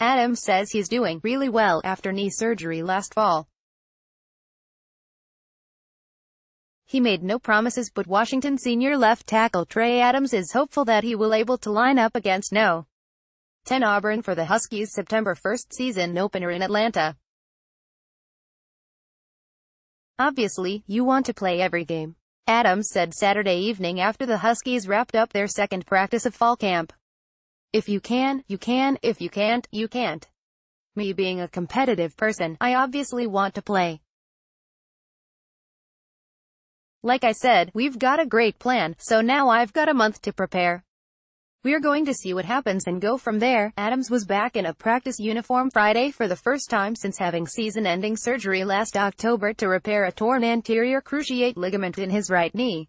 Adams says he's doing really well after knee surgery last fall. He made no promises but Washington senior left tackle Trey Adams is hopeful that he will able to line up against No. 10 Auburn for the Huskies' September 1st season opener in Atlanta. Obviously, you want to play every game. Adams said Saturday evening after the Huskies wrapped up their second practice of fall camp. If you can, you can, if you can't, you can't. Me being a competitive person, I obviously want to play. Like I said, we've got a great plan, so now I've got a month to prepare. We're going to see what happens and go from there. Adams was back in a practice uniform Friday for the first time since having season-ending surgery last October to repair a torn anterior cruciate ligament in his right knee.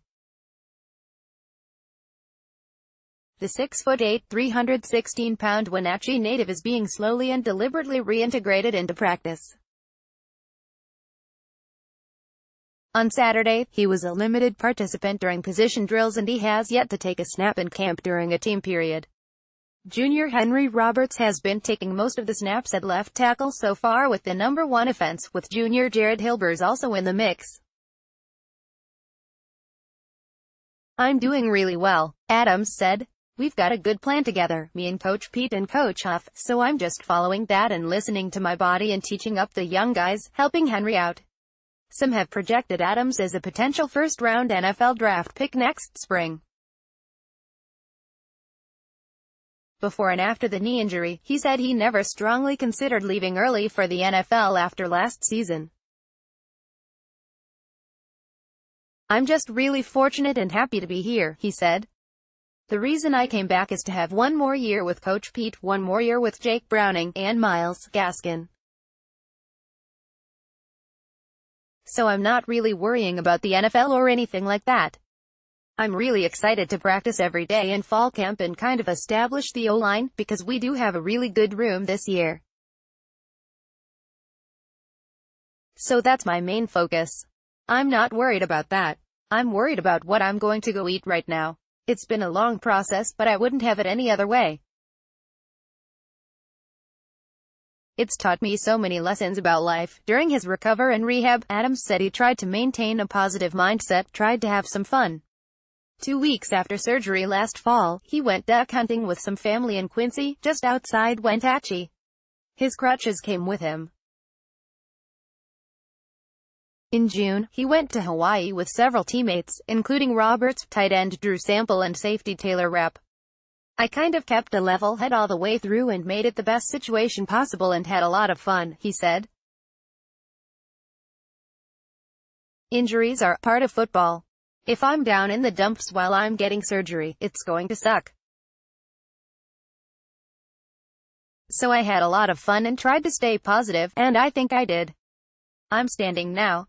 The 6'8", 316-pound Wenatchee native is being slowly and deliberately reintegrated into practice. On Saturday, he was a limited participant during position drills and he has yet to take a snap in camp during a team period. Junior Henry Roberts has been taking most of the snaps at left tackle so far with the number one offense, with junior Jared Hilbers also in the mix. I'm doing really well, Adams said. We've got a good plan together, me and Coach Pete and Coach Huff, so I'm just following that and listening to my body and teaching up the young guys, helping Henry out. Some have projected Adams as a potential first-round NFL draft pick next spring. Before and after the knee injury, he said he never strongly considered leaving early for the NFL after last season. I'm just really fortunate and happy to be here, he said. The reason I came back is to have one more year with Coach Pete, one more year with Jake Browning, and Myles Gaskin. so I'm not really worrying about the NFL or anything like that. I'm really excited to practice every day in fall camp and kind of establish the O-line, because we do have a really good room this year. So that's my main focus. I'm not worried about that. I'm worried about what I'm going to go eat right now. It's been a long process, but I wouldn't have it any other way. It's taught me so many lessons about life. During his recover and rehab, Adams said he tried to maintain a positive mindset, tried to have some fun. Two weeks after surgery last fall, he went duck hunting with some family in Quincy, just outside Wenatchee. His crutches came with him. In June, he went to Hawaii with several teammates, including Roberts, tight end Drew Sample and safety Taylor Rapp. I kind of kept a level head all the way through and made it the best situation possible and had a lot of fun, he said. Injuries are part of football. If I'm down in the dumps while I'm getting surgery, it's going to suck. So I had a lot of fun and tried to stay positive, and I think I did. I'm standing now,